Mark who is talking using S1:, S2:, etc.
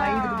S1: பயந்துருவோம்